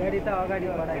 गाडी त अगाडि बढाइ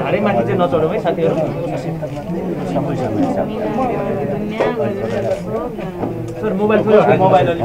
धारेमाथि चाहिँ नचढौँ है साथीहरू। सर मोबाइल मोबाइल अलिक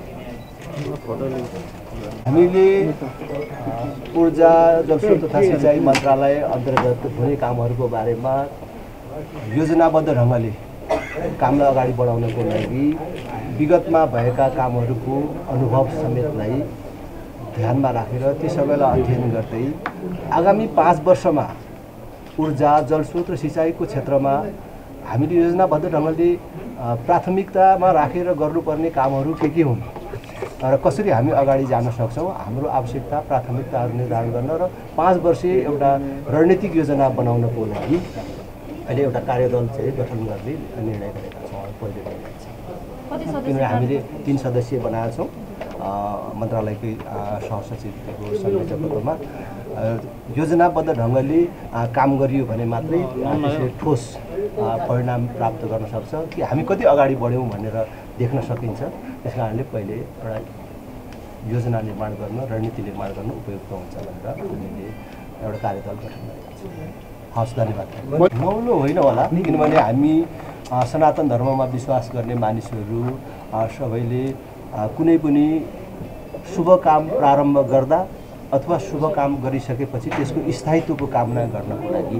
हामीले ऊर्जा जलस्रोत तथा सिँचाइ मन्त्रालय अन्तर्गत हुने कामहरूको बारेमा योजनाबद्ध ढङ्गले कामलाई अगाडि बढाउनको लागि विगतमा भएका कामहरूको अनुभव समेतलाई ध्यानमा राखेर ती सबैलाई अध्ययन गर्दै आगामी पाँच वर्षमा ऊर्जा जलस्रोत र सिँचाइको क्षेत्रमा हामीले योजनाबद्ध ढङ्गले प्राथमिकतामा राखेर गर्नुपर्ने कामहरू के के हुन्? र कसरी हामी अगाडि जान सक्छौँ? हाम्रो आवश्यकता प्राथमिकताहरू निर्धारण गर्न र पाँच वर्षे एउटा रणनीतिक योजना बनाउनको लागि अहिले एउटा कार्यदल चाहिँ गठन गर्ने निर्णय गरेका छौँ पहिले किनभने हामीले तिन सदस्यीय बनाएका छौँ। मन्त्रालयकै सहसचिवको संयोजकत्वमा योजनाबद्ध ढङ्गले काम गरियो भने मात्रै त्यसले ठोस परिणाम प्राप्त गर्न सक्छ कि हामी कति अगाडि बढ्यौँ भनेर देख्न सकिन्छ। त्यस कारणले पहिले एउटा योजना निर्माण गर्न रणनीति निर्माण गर्न उपयुक्त हुन्छ भनेर हामीले एउटा कार्यदल गठन गरेका छौँ। हस् धन्यवाद। मौलो होइन होला किनभने हामी सनातन धर्ममा विश्वास गर्ने मानिसहरू सबैले कुनै पनि शुभ काम प्रारम्भ गर्दा अथवा शुभ काम गरिसकेपछि त्यसको स्थायित्वको कामना गर्नको लागि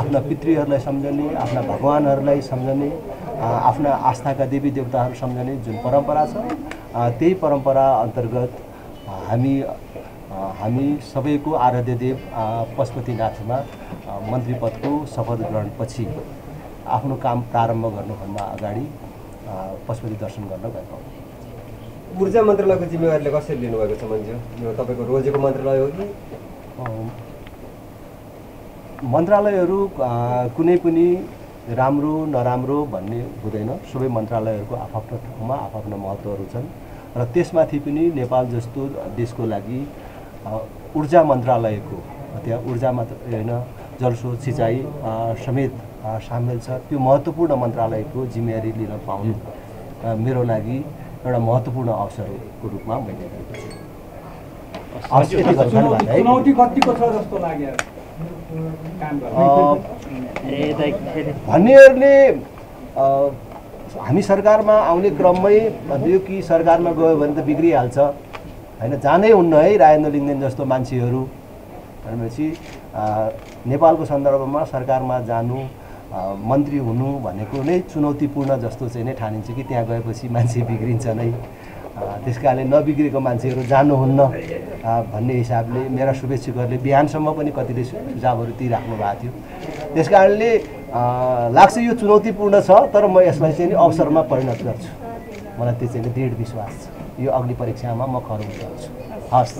आफ्ना पितृहरूलाई सम्झने आफ्ना भगवान्हरूलाई सम्झने आफ्ना आस्थाका देवी देवताहरू सम्झने जुन परम्परा छ त्यही परम्परा अन्तर्गत हामी हामी सबैको आराध्य देव पशुपतिनाथमा मन्त्री पदको शपथ ग्रहणपछि आफ्नो काम प्रारम्भ गर्नुभन्दा अगाडि पशुपति दर्शन गर्न गएको। ऊर्जा मन्त्रालयको जिम्मेवारीले कसरी लिनुभएको छ मान्छे? यो तपाईँको रोजेको मन्त्रालय हो कि? मन्त्रालयहरू कुनै पनि राम्रो नराम्रो भन्ने हुँदैन। सबै मन्त्रालयहरूको आफ्आफ्नो ठाउँमा आफ्आफ्नो महत्त्वहरू छन्। र त्यसमाथि पनि नेपाल जस्तो देशको लागि ऊर्जा मन्त्रालयको त्यहाँ ऊर्जा मात्र होइन जलस्रोत सिँचाइ समेत सामेल छ। त्यो महत्त्वपूर्ण मन्त्रालयको जिम्मेवारी लिन पाउनु मेरो लागि एउटा महत्त्वपूर्ण अवसरको रूपमा मैले। चुनौती कतिको छ जस्तो लाग्यो काम गर्नु अ, भन्नेहरूले अ, हामी सरकारमा आउने क्रममै भनिदियो कि सरकारमा गयो भने त बिग्रिहाल्छ। होइन जानै हुन्न है राजेन्द्र लिङ्गदेन जस्तो मान्छेहरू। भनेपछि नेपालको सन्दर्भमा सरकारमा जानु मन्त्री हुनु भनेको नै चुनौतीपूर्ण जस्तो चाहिँ नै ठानिन्छ कि त्यहाँ गएपछि मान्छे बिग्रिन्छ नै त्यस कारणले नबिग्रेको मान्छेहरू जानुहुन्न भन्ने हिसाबले मेरा शुभेच्छुकहरूले बिहानसम्म पनि कतिले सुझावहरू दिइराख्नु भएको थियो। त्यस कारणले लाग्छ यो चुनौतीपूर्ण छ तर म यसलाई चाहिँ नि अवसरमा परिणत गर्छु। मलाई त्यो चाहिँ दृढ विश्वास छ। यो अग्नि परीक्षामा म खरो गर्छु हस्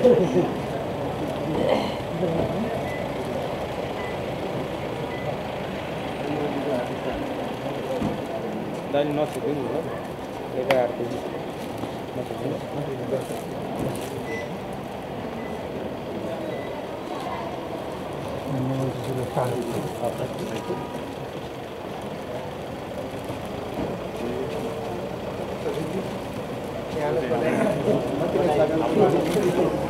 थ्याङ्क यू थ्याङ्क यू यति गरेँ है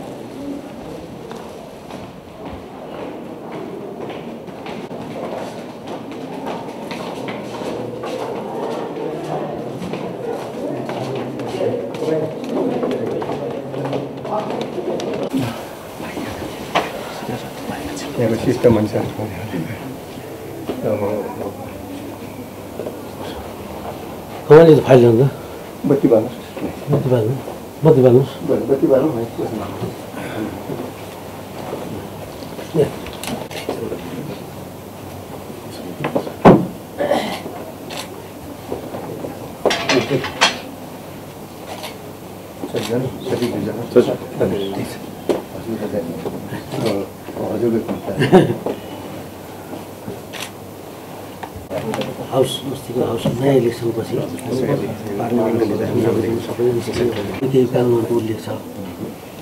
त्यहाँको सिस्टम अनुसार अब फाइल जान्छ बत्ती बाल्नुहोस् बत्ती बाल्नु बत्ती बाल्नुहोस् बत्ती बाल्नु हजुरको हाउस अस्तिको हाउस नयाँ इलेक्सनपछि। केही कानुनको उल्लेख छ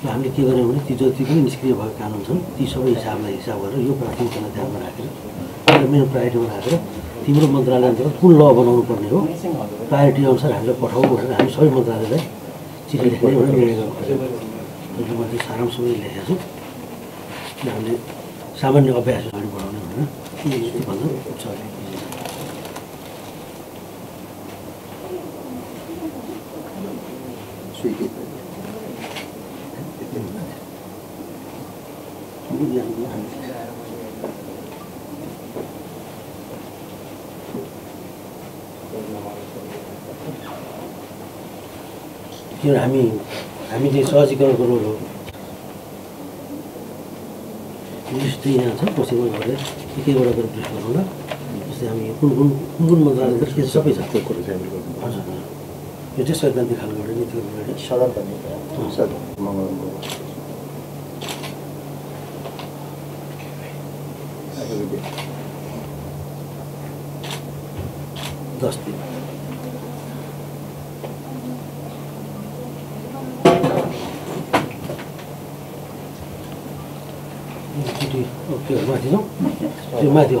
र हामीले के गर्यौँ भने ती जति पनि निष्क्रिय भएको कानुन छन् ती सबै हिसाबलाई हिसाब गरेर यो प्राथमिकतालाई ध्यानमा राखेर मेरो प्रायोरिटीमा राखेर तिम्रो मन्त्रालय अन्तर्गत कुन ल बनाउनु पर्ने हो प्रायोरिटी अनुसार हामीलाई पठाऊ भनेर हामी सबै मन्त्रालयलाई चिठी लेख्ने भनेर निर्णय गर्नु मैले सारांशमा लेखेको छु हामीले सामान्य अभ्यास अगाडि बढाउने स्वीकृत किनभने हामी हामी चाहिँ सहजीकरणको रोल हो। लिस्ट चाहिँ यहाँ छ पश्चिम बङ्गालले एक एकवटा गरेर लिस्ट गरौँ न जस्तै हामी कुन कुन कुन कुन मन्त्रालय सबै छ त्यो कुरो चाहिँ हामीले हजुर यो चाहिँ सैद्धान्तिक खालको एउटा एउटा सदन भन्ने दस दिन चिठी त्यो माथि जाउँ त्यो माथि